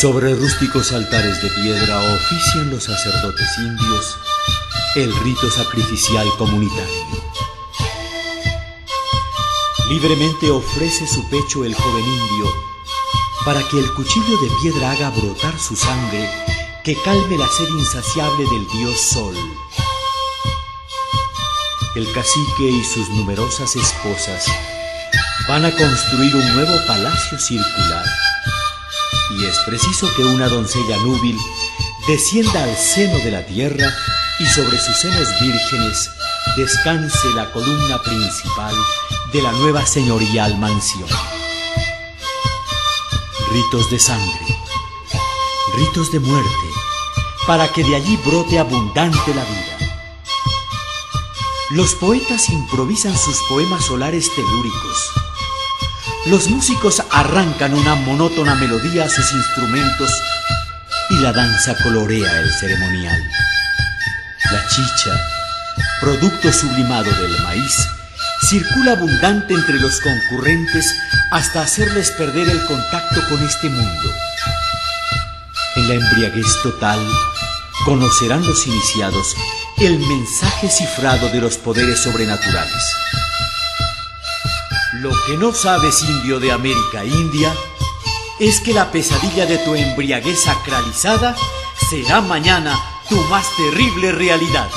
Sobre rústicos altares de piedra ofician los sacerdotes indios el rito sacrificial comunitario. Libremente ofrece su pecho el joven indio para que el cuchillo de piedra haga brotar su sangre que calme la sed insaciable del dios Sol. El cacique y sus numerosas esposas van a construir un nuevo palacio circular y es preciso que una doncella núbil descienda al seno de la tierra y sobre sus senos vírgenes descanse la columna principal de la nueva señorial mansión. Ritos de sangre, ritos de muerte, para que de allí brote abundante la vida. Los poetas improvisan sus poemas solares telúricos. Los músicos arrancan una monótona melodía a sus instrumentos y la danza colorea el ceremonial. La chicha, producto sublimado del maíz, circula abundante entre los concurrentes hasta hacerles perder el contacto con este mundo. En la embriaguez total, conocerán los iniciados el mensaje cifrado de los poderes sobrenaturales. Lo que no sabes, indio de América India, es que la pesadilla de tu embriaguez sacralizada será mañana tu más terrible realidad.